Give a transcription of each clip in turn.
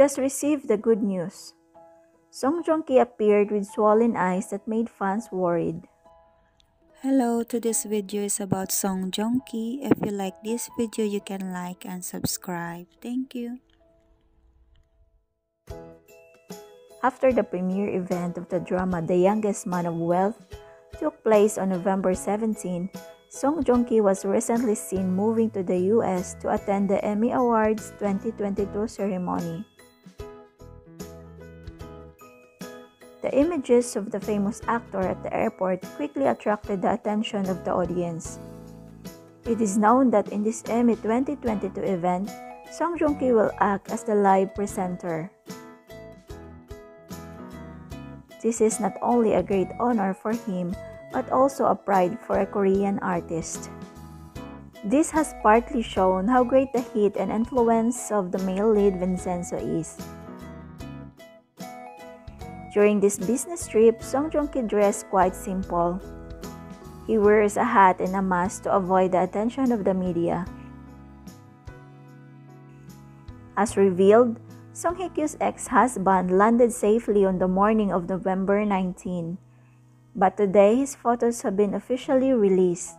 just received the good news. Song Joong Ki appeared with swollen eyes that made fans worried. Hello, today's video is about Song Joong Ki. If you like this video, you can like and subscribe. Thank you. After the premiere event of the drama The Youngest Man of Wealth took place on November 17, Song Joong Ki was recently seen moving to the US to attend the Emmy Awards 2022 ceremony. The images of the famous actor at the airport quickly attracted the attention of the audience. It is known that in this Emmy 2022 event, Song Joong Ki will act as the live presenter. This is not only a great honor for him, but also a pride for a Korean artist. This has partly shown how great the hit and influence of the male lead Vincenzo is. During this business trip, Song Joong Ki dressed quite simple. He wears a hat and a mask to avoid the attention of the media. As revealed, Song Hye Kyo's ex-husband landed safely on the morning of November 19, but today his photos have been officially released.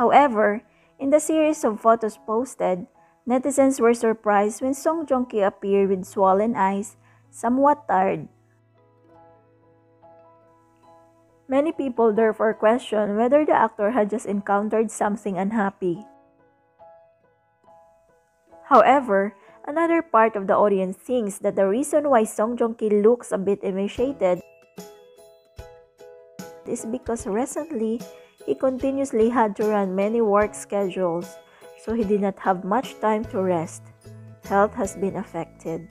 However, in the series of photos posted, Netizens were surprised when Song Joong Ki appeared with swollen eyes, somewhat tired. Many people therefore questioned whether the actor had just encountered something unhappy. However, another part of the audience thinks that the reason why Song Joong Ki looks a bit emaciated is because recently he continuously had to run many work schedules so he did not have much time to rest. Health has been affected.